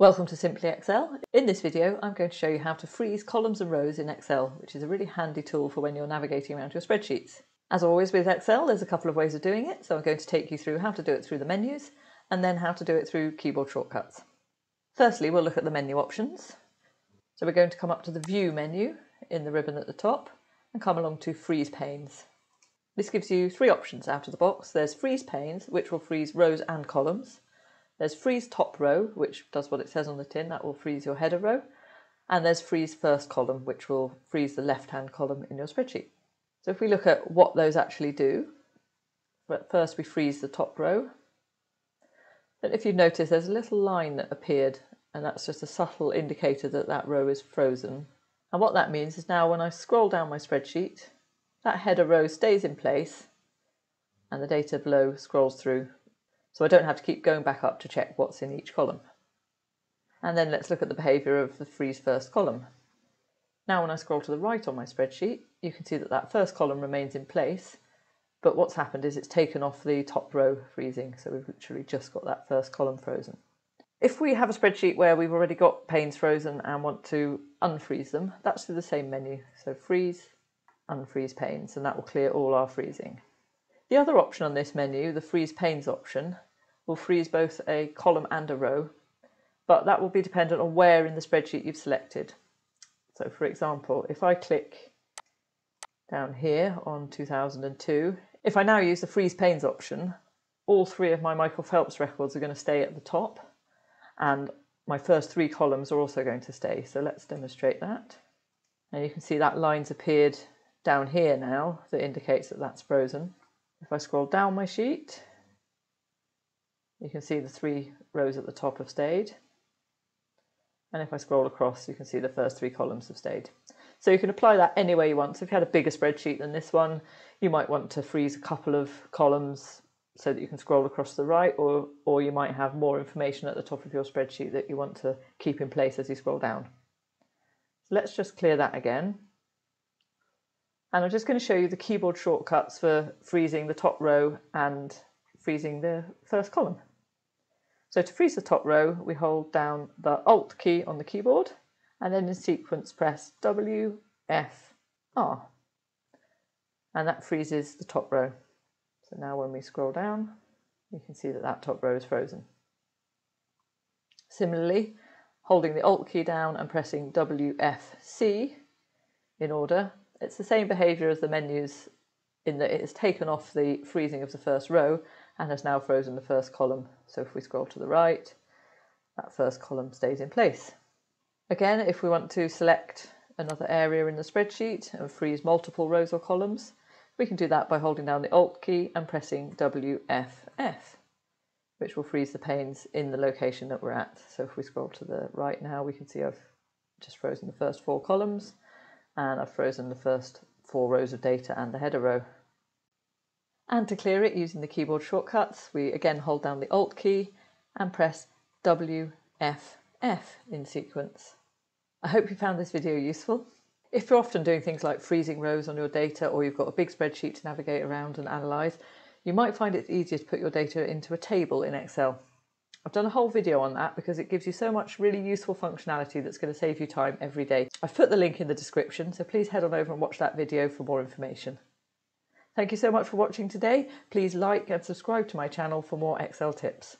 Welcome to Simply Excel. In this video I'm going to show you how to freeze columns and rows in Excel, which is a really handy tool for when you're navigating around your spreadsheets. As always with Excel there's a couple of ways of doing it, so I'm going to take you through how to do it through the menus and then how to do it through keyboard shortcuts. Firstly we'll look at the menu options. So we're going to come up to the View menu in the ribbon at the top and come along to Freeze Panes. This gives you three options out of the box. There's Freeze Panes, which will freeze rows and columns. There's freeze top row, which does what it says on the tin, that will freeze your header row. And there's freeze first column, which will freeze the left-hand column in your spreadsheet. So if we look at what those actually do, first we freeze the top row. But if you notice, there's a little line that appeared, and that's just a subtle indicator that that row is frozen. And what that means is now when I scroll down my spreadsheet, that header row stays in place, and the data below scrolls through so I don't have to keep going back up to check what's in each column. And then let's look at the behaviour of the freeze first column. Now when I scroll to the right on my spreadsheet, you can see that that first column remains in place, but what's happened is it's taken off the top row freezing, so we've literally just got that first column frozen. If we have a spreadsheet where we've already got panes frozen and want to unfreeze them, that's through the same menu. So freeze, unfreeze panes, and that will clear all our freezing. The other option on this menu, the freeze panes option, will freeze both a column and a row, but that will be dependent on where in the spreadsheet you've selected. So for example, if I click down here on 2002, if I now use the freeze panes option, all three of my Michael Phelps records are going to stay at the top and my first three columns are also going to stay. So let's demonstrate that. And you can see that line's appeared down here now that indicates that that's frozen. If I scroll down my sheet, you can see the three rows at the top have stayed. And if I scroll across, you can see the first three columns have stayed. So you can apply that any way you want. So if you had a bigger spreadsheet than this one, you might want to freeze a couple of columns so that you can scroll across the right, or, or you might have more information at the top of your spreadsheet that you want to keep in place as you scroll down. So let's just clear that again. And I'm just going to show you the keyboard shortcuts for freezing the top row and freezing the first column. So to freeze the top row, we hold down the Alt key on the keyboard and then in sequence press W, F, R. And that freezes the top row. So now when we scroll down, you can see that that top row is frozen. Similarly, holding the Alt key down and pressing W, F, C in order, it's the same behaviour as the menus in that it has taken off the freezing of the first row and has now frozen the first column. So if we scroll to the right, that first column stays in place. Again, if we want to select another area in the spreadsheet and freeze multiple rows or columns, we can do that by holding down the Alt key and pressing WFF, which will freeze the panes in the location that we're at. So if we scroll to the right now, we can see I've just frozen the first four columns and I've frozen the first four rows of data and the header row. And to clear it using the keyboard shortcuts, we again hold down the Alt key and press W, F, F in sequence. I hope you found this video useful. If you're often doing things like freezing rows on your data or you've got a big spreadsheet to navigate around and analyse, you might find it easier to put your data into a table in Excel. I've done a whole video on that because it gives you so much really useful functionality that's going to save you time every day. I've put the link in the description, so please head on over and watch that video for more information. Thank you so much for watching today. Please like and subscribe to my channel for more Excel tips.